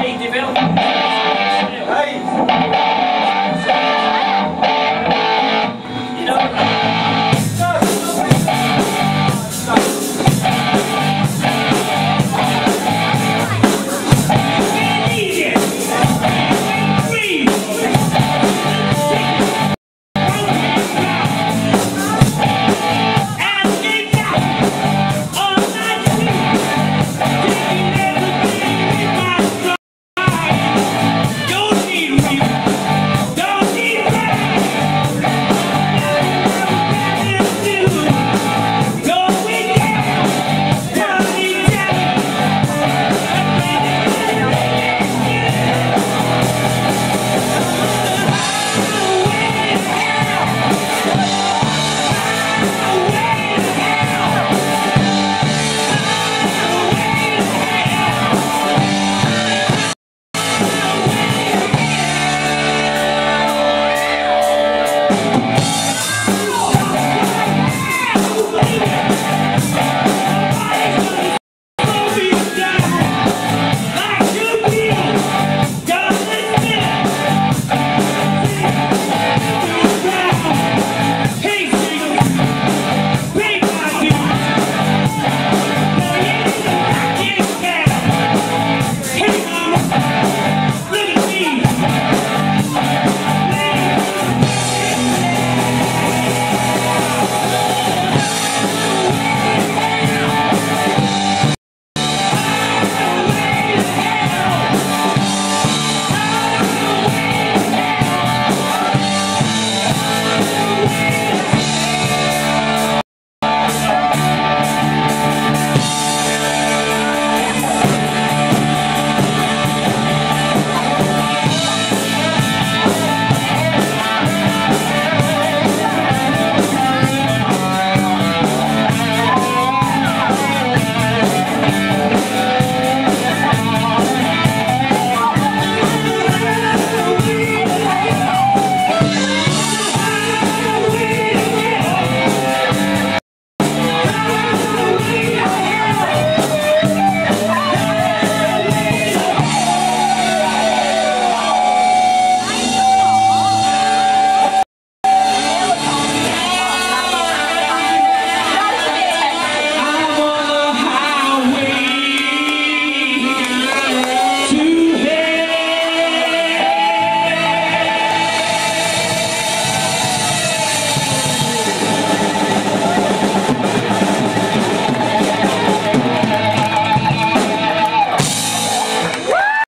Hey, develop.